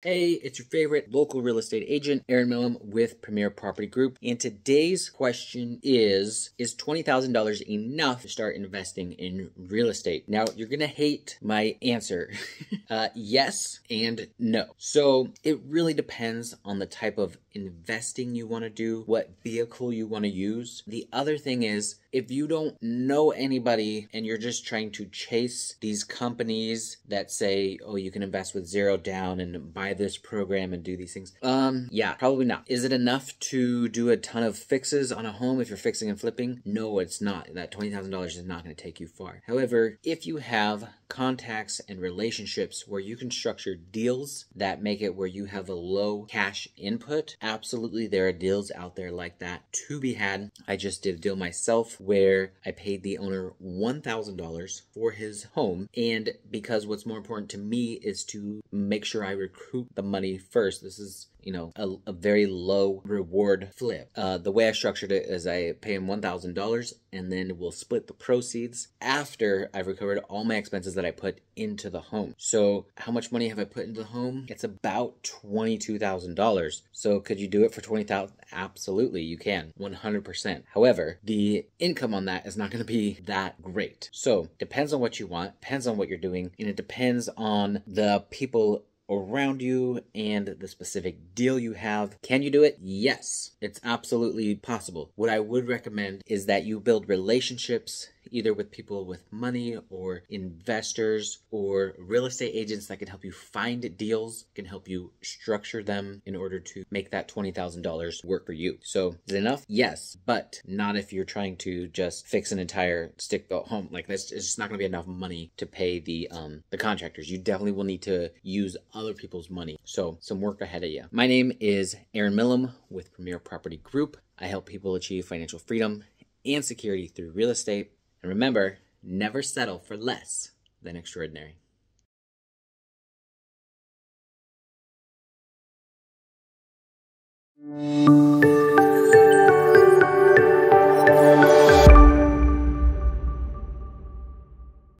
Hey, it's your favorite local real estate agent, Eren Millam with Premiere Property Group. And today's question is Is $20,000 enough to start investing in real estate? Now, you're going to hate my answer. uh, yes and no. So, it really depends on the type of investing you want to do, what vehicle you want to use. The other thing is, if you don't know anybody and you're just trying to chase these companies that say, oh, you can invest with zero down and buy this program and do these things, um, yeah, probably not. Is it enough to do a ton of fixes on a home if you're fixing and flipping? No, it's not. That $20,000 is not going to take you far. However, if you have contacts and relationships where you can structure deals that make it where you have a low cash input, absolutely there are deals out there like that to be had. I just did a deal myself where I paid the owner $1,000 for his home. And because what's more important to me is to make sure I recoup the money first. This is you know, a, a very low reward flip. Uh, the way I structured it is I pay him $1,000 and then we'll split the proceeds after I've recovered all my expenses that I put into the home. So, how much money have I put into the home? It's about $22,000. So, could you do it for 20000 Absolutely, you can. 100%. However, the income on that is not going to be that great. So, depends on what you want, depends on what you're doing, and it depends on the people around you and the specific deal you have. Can you do it? Yes, it's absolutely possible. What I would recommend is that you build relationships either with people with money or investors or real estate agents that can help you find deals, can help you structure them in order to make that $20,000 work for you. So, is it enough? Yes, but not if you're trying to just fix an entire stick built home. Like this, it's just not going to be enough money to pay the um the contractors. You definitely will need to use other people's money. So, some work ahead of you. My name is Eren Millam with Premiere Property Group. I help people achieve financial freedom and security through real estate and remember, never settle for less than extraordinary.